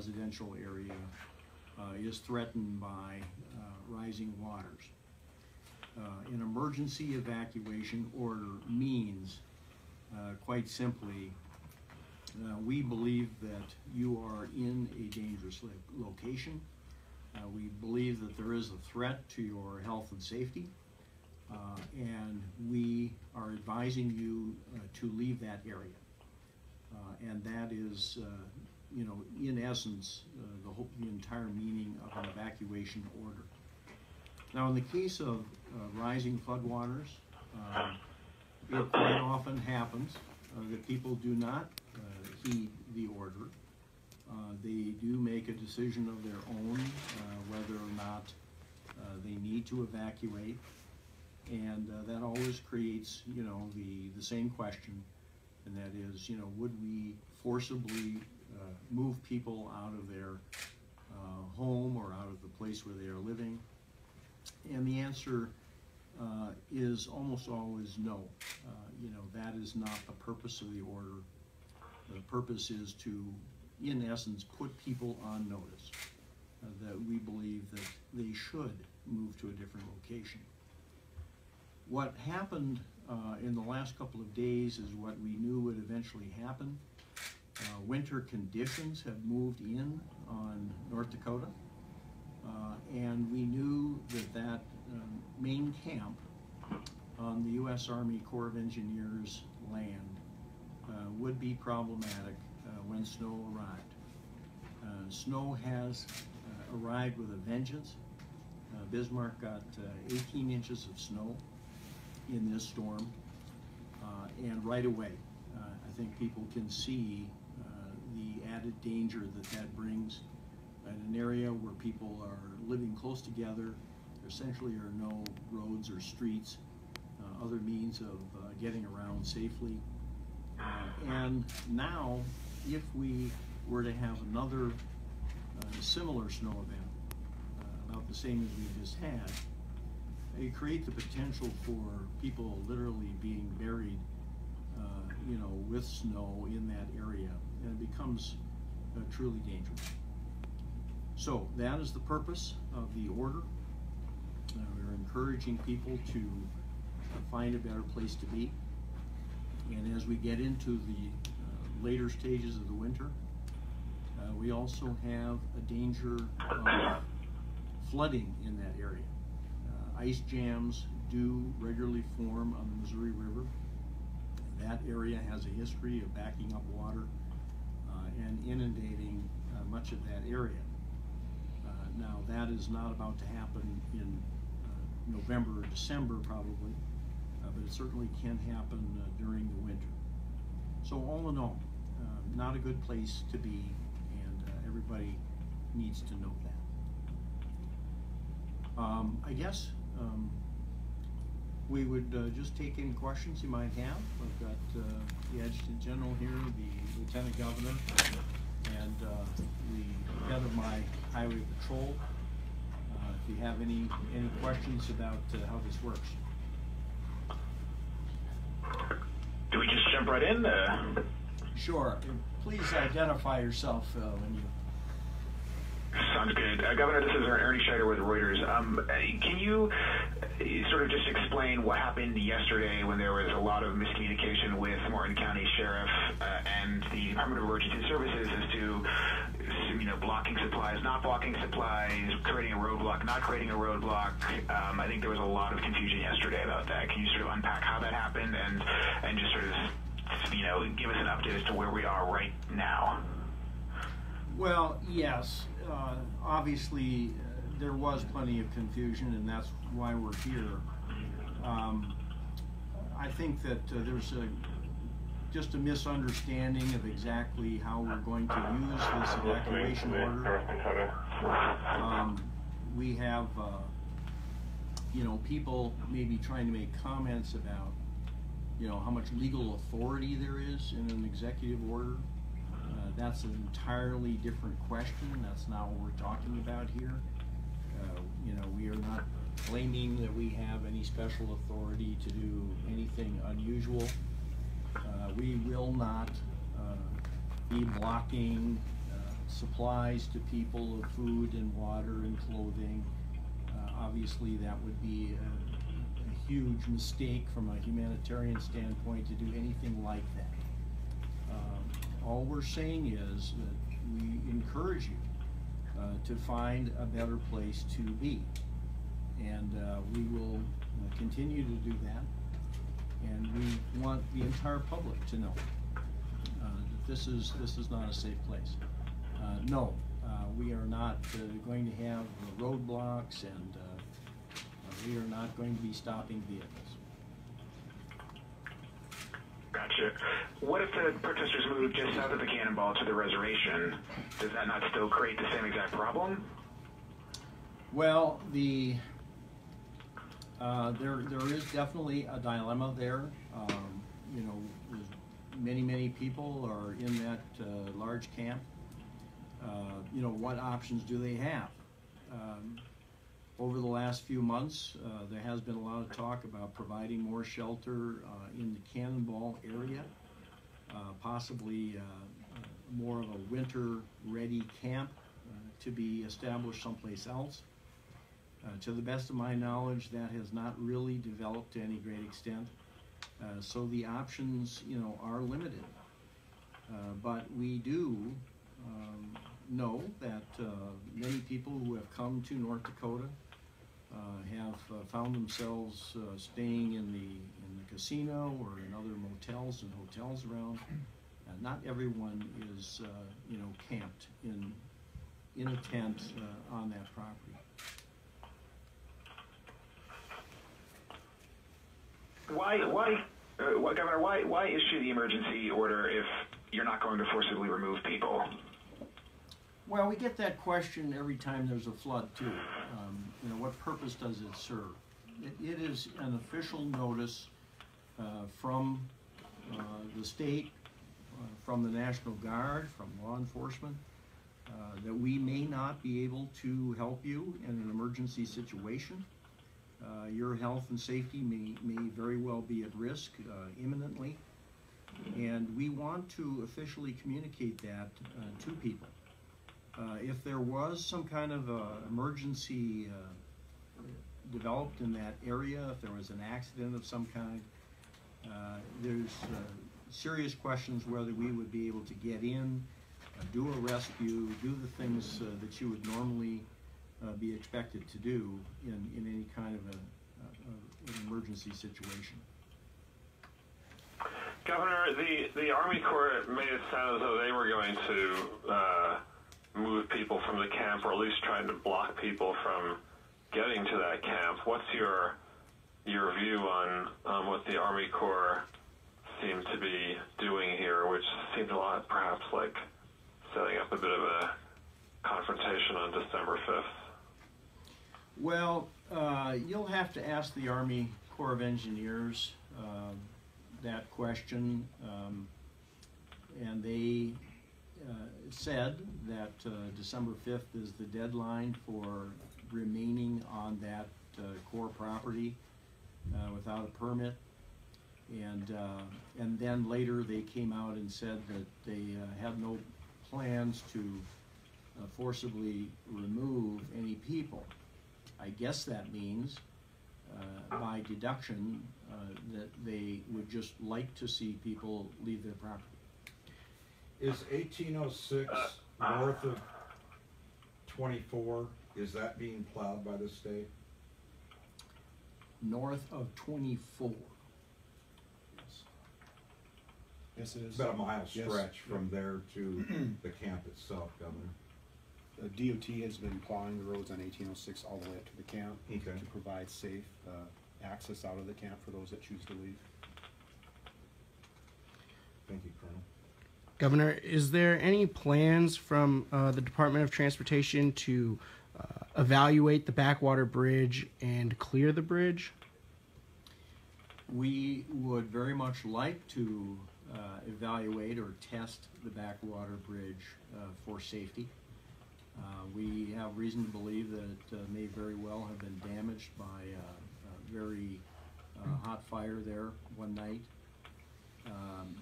residential area uh, is threatened by uh, rising waters. Uh, An emergency evacuation order means, uh, quite simply, uh, we believe that you are in a dangerous lo- location. We believe that there is a threat to your health and safety. Uh, and we are advising you uh, to leave that area. Uh, and that is, you know, in essence, uh, the whole, the entire meaning of an evacuation order. Now, in the case of uh, rising floodwaters, uh, it quite often happens uh, that people do not uh, heed the order. Uh, They do make a decision of their own, whether or not they need to evacuate. And that always creates, you know, the, the same question, and that is, you know, would we forcibly move people out of their uh, home or out of the place where they are living? And the answer uh, is almost always no. Uh, You know, that is not the purpose of the order. The purpose is to, in essence, put people on notice uh, that we believe that they should move to a different location. What happened uh, in the last couple of days is what we knew would eventually happen. Uh, Winter conditions have moved in on North Dakota. Uh, And we knew that that um, main camp on the U.S. Army Corps of Engineers land uh, would be problematic uh, when snow arrived. Uh, Snow has arrived with a vengeance. Bismarck got uh, 18 inches of snow in this storm, and right away, I think people can see added danger that that brings in an area where people are living close together. There essentially are no roads or streets, uh, other means of uh, getting around safely. Uh, And now, if we were to have another uh, similar snow event, uh, about the same as we just had, it create the potential for people literally being buried, you know, with snow in that area, and it becomes uh, truly dangerous. So that is the purpose of the order. Uh, we're encouraging people to uh, find a better place to be. And as we get into the uh, later stages of the winter, uh, we also have a danger of flooding in that area. Uh, ice jams do regularly form on the Missouri River. That area has a history of backing up water uh, and inundating uh, much of that area. Uh, Now, that is not about to happen in November or December probably, but it certainly can happen during the winter. So all in all, uh, not a good place to be, and everybody needs to know that. Um, I guess um, we would uh, just take any questions you might have. I've got uh, the Adjutant General here, the Lieutenant Governor, and uh, the head of my Highway Patrol. Uh, If you have any, any questions about uh, how this works. Do we just jump right in? Uh, Sure, please identify yourself uh, when you, sounds good. Uh, Governor, this is Ernie Scheyder with Reuters. Um, uh, can you sort of just explain what happened yesterday when there was a lot of miscommunication with Morton County Sheriff uh, and the Department of Emergency Services as to, you know, blocking supplies, not blocking supplies, creating a roadblock, not creating a roadblock? Um, I think there was a lot of confusion yesterday about that. Can you sort of unpack how that happened and and just sort of, you know, give us an update as to where we are right now? well, yes, uh, obviously, uh, there was plenty of confusion, and that's why we're here. Um, I think that uh, there's a, just a misunderstanding of exactly how we're going to use this evacuation order. Um, we have, uh, you know, people maybe trying to make comments about, you know, how much legal authority there is in an executive order. Uh, that's an entirely different question. That's not what we're talking about here. You know, we are not claiming that we have any special authority to do anything unusual. Uh, we will not, uh, be blocking, uh, supplies to people of food and water and clothing. Uh, obviously, that would be a, a huge mistake from a humanitarian standpoint to do anything like that. Um, all we're saying is that we encourage you to find a better place to be. And uh, we will uh, continue to do that. And we want the entire public to know uh, that this is, this is not a safe place. Uh, no, uh, we are not uh, going to have roadblocks and uh, uh, we are not going to be stopping vehicles. What if the protesters move just south of the Cannonball to the reservation? Does that not still create the same exact problem? Well, the, uh, there, there is definitely a dilemma there. Um, you know, many, many people are in that, uh, large camp. Uh, you know, what options do they have? Um, over the last few months, uh, there has been a lot of talk about providing more shelter, uh, in the Cannonball area. Uh, possibly, uh, uh, more of a winter-ready camp, uh, to be established someplace else. To the best of my knowledge, that has not really developed to any great extent. So the options, you know, are limited. But we do um, know that many people who have come to North Dakota have uh, found themselves uh, staying in the in the casino or in other motels and hotels around. Uh, not everyone is, uh, you know, camped in in a tent uh, on that property. Why, why, uh, why, Governor, why, why issue the emergency order if you're not going to forcibly remove people? Well, we get that question every time there's a flood too. Um, you know, what purpose does it serve? It, it is an official notice uh, from uh, the state, uh, from the National Guard, from law enforcement, uh, that we may not be able to help you in an emergency situation. Uh, your health and safety may, may very well be at risk uh, imminently. And we want to officially communicate that to people. Uh, if there was some kind of uh, emergency uh, developed in that area, if there was an accident of some kind, uh, there's uh, serious questions whether we would be able to get in, do a rescue, do the things that you would normally be expected to do in, in any kind of a, an emergency situation. Governor, the, the Army Corps made it sound as though they were going to move people from the camp, or at least trying to block people from getting to that camp. What's your your view on on what the Army Corps seemed to be doing here, which seemed a lot perhaps like setting up a bit of a confrontation on December fifth? Well, uh, you'll have to ask the Army Corps of Engineers um, that question. Um, and they uh, said that uh, December 5th is the deadline for remaining on that uh, Corps property uh, without a permit. And, uh, and then later they came out and said that they uh, had no plans to uh, forcibly remove any people. I guess that means, uh, by deduction, uh, that they would just like to see people leave their property. Is eighteen oh six north of twenty-four, is that being plowed by the state? North of twenty-four. Yes, it It's is. about a mile Yes. stretch from there to the camp itself, Governor. The DOT has been plowing the roads on eighteen oh six all the way up to the camp. Okay. To provide safe, uh, access out of the camp for those that choose to leave. Thank you, Colonel. Governor, is there any plans from uh, the Department of Transportation to uh, evaluate the backwater bridge and clear the bridge? We would very much like to uh, evaluate or test the backwater bridge uh, for safety. Uh, We have reason to believe that it uh, may very well have been damaged by a very hot fire there one night. Um,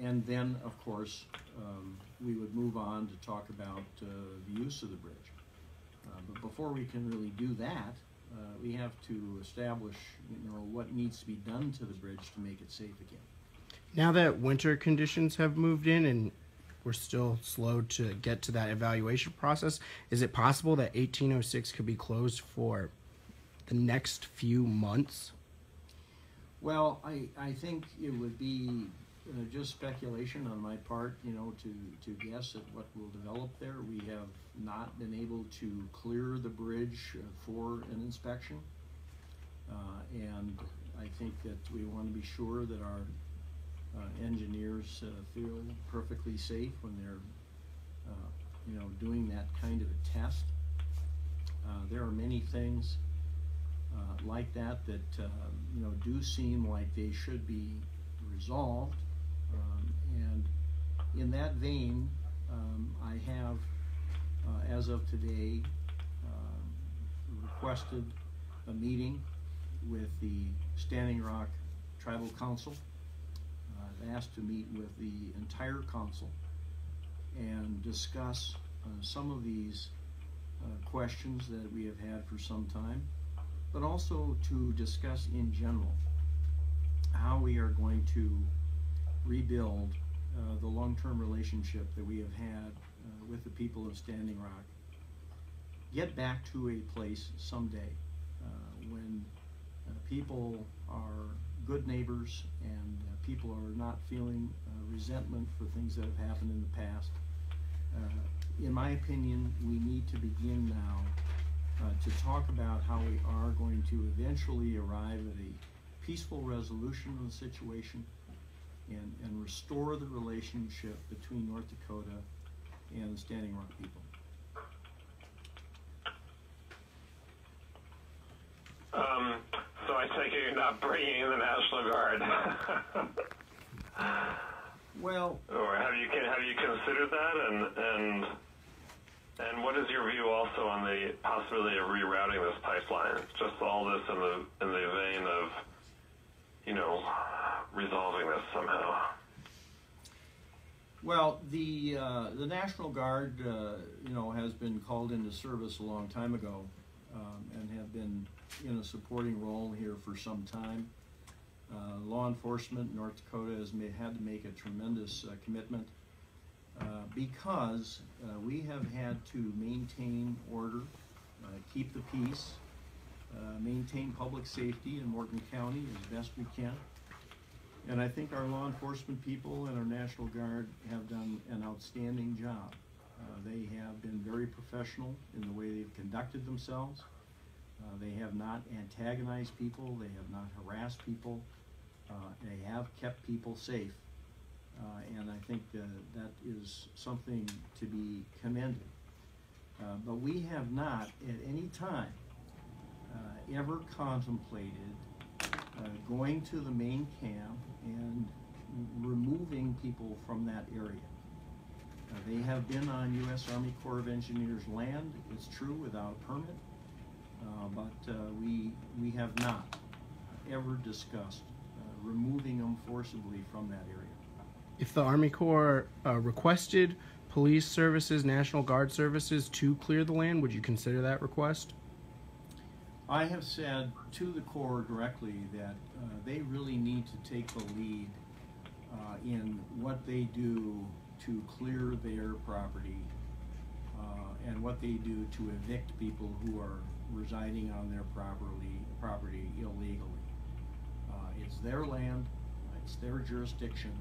and then, of course, um, we would move on to talk about uh, the use of the bridge. Uh, but before we can really do that, uh, we have to establish, you know, what needs to be done to the bridge to make it safe again. Now that winter conditions have moved in and we're still slow to get to that evaluation process, is it possible that 1806 could be closed for the next few months? Well, I, I think it would be uh, just speculation on my part, you know, to, to guess at what will develop there. We have not been able to clear the bridge uh, for an inspection. Uh, and I think that we want to be sure that our uh, engineers uh, feel perfectly safe when they're, uh, you know, doing that kind of a test. There are many things like that that, you know, do seem like they should be resolved. Um, and in that vein, um, I have, uh, as of today, um, requested a meeting with the Standing Rock Tribal Council. Uh, I've asked to meet with the entire council and discuss uh, some of these uh, questions that we have had for some time, but also to discuss in general how we are going to rebuild uh, the long-term relationship that we have had uh, with the people of Standing Rock. Get back to a place someday uh, when uh, people are good neighbors and uh, people are not feeling resentment for things that have happened in the past. In my opinion, we need to begin now uh, to talk about how we are going to eventually arrive at a peaceful resolution of the situation and, and restore the relationship between North Dakota and the Standing Rock people. Um, so I take it you're not bringing in the National Guard, Well, or have you can have you considered that? And and and what is your view also on the possibility of rerouting this pipeline? Just all this in the in the vein of, you know, resolving this somehow. Well, the uh, the National Guard, uh, you know, has been called into service a long time ago, um, and have been in a supporting role here for some time. Uh, law enforcement North Dakota has made, had to make a tremendous uh, commitment uh, because uh, we have had to maintain order, keep the peace, maintain public safety in Morton County as best we can. And I think our law enforcement people and our National Guard have done an outstanding job. Uh, they have been very professional in the way they've conducted themselves. Uh, they have not antagonized people, they have not harassed people, uh, they have kept people safe. Uh, and I think that is something to be commended. Uh, but we have not at any time uh, ever contemplated uh, going to the main camp and removing people from that area. Uh, they have been on U.S. Army Corps of Engineers land, it's true, without a permit, uh, but uh, we, we have not ever discussed uh, removing them forcibly from that area. If the Army Corps uh, requested police services, National Guard services to clear the land, would you consider that request? I have said to the Corps directly that uh, they really need to take the lead uh, in what they do to clear their property uh, and what they do to evict people who are residing on their property, property illegally. Uh, it's their land, it's their jurisdiction,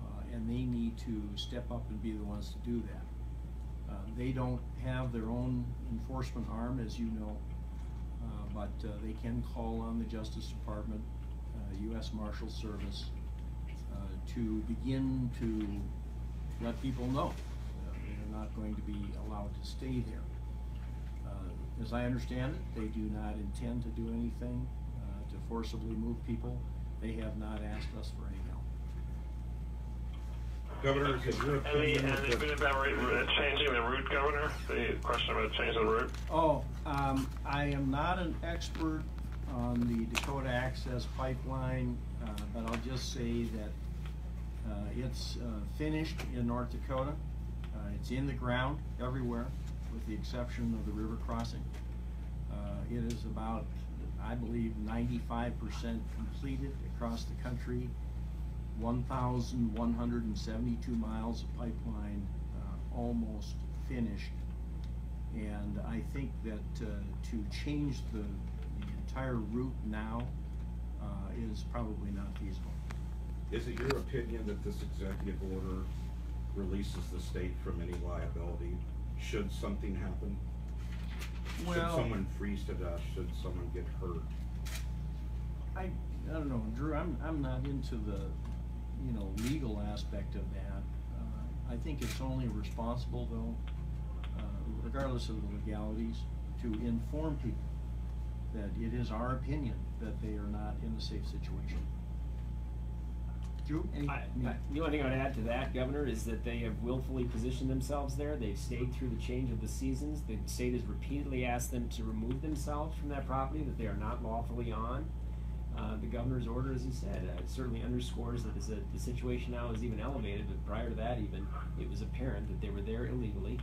uh, and they need to step up and be the ones to do that. Uh, they don't have their own enforcement arm, as you know, but uh, they can call on the Justice Department, uh, U.S. Marshal Service, uh, to begin to let people know uh, they're not going to be allowed to stay there. Uh, As I understand it, they do not intend to do anything uh, to forcibly move people. They have not asked us for any. Governor, is your And the, opinion and the that bit about re- re- changing the route, Governor. The question about changing the route. Oh, um, I am not an expert on the Dakota Access Pipeline, uh, but I'll just say that, Uh, it's uh, finished in North Dakota. Uh, it's in the ground everywhere, with the exception of the river crossing. Uh, it is about, I believe, ninety-five percent completed across the country. One thousand one hundred and seventy-two miles of pipeline uh, almost finished. And I think that uh, to change the, the entire route now uh, is probably not feasible. Is it your opinion that this executive order releases the state from any liability should something happen? Should someone freeze to death, should someone get hurt? I, I don't know, Drew, I'm, I'm not into the, you know, legal aspect of that. Uh, I think it's only responsible though, uh, regardless of the legalities, to inform people that it is our opinion that they are not in a safe situation. Drew? any- I, I, the only thing I'd add to that, Governor, is that they have willfully positioned themselves there. They've stayed through the change of the seasons. The state has repeatedly asked them to remove themselves from that property that they are not lawfully on. Uh, the governor's order, as he said, uh, certainly underscores that uh, the situation now is even elevated, but prior to that even, it was apparent that they were there illegally.